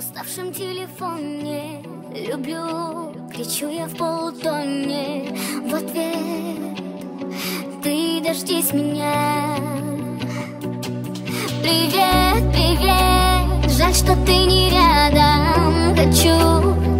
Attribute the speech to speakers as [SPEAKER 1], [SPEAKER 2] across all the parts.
[SPEAKER 1] уставшем телефоне. Люблю, кричу я в полутоне. В ответ ты дождись меня. Привет, привет, жаль, что ты не рядом. Хочу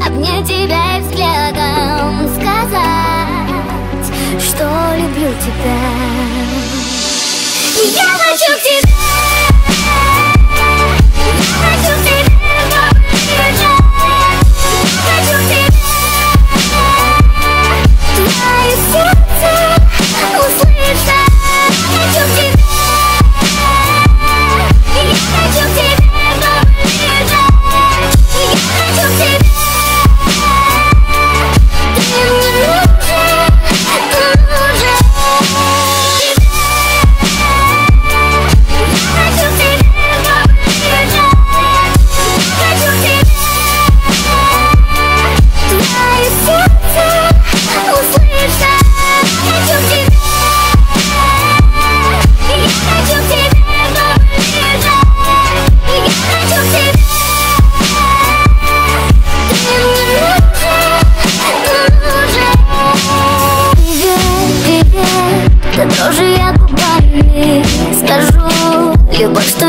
[SPEAKER 1] Любовь,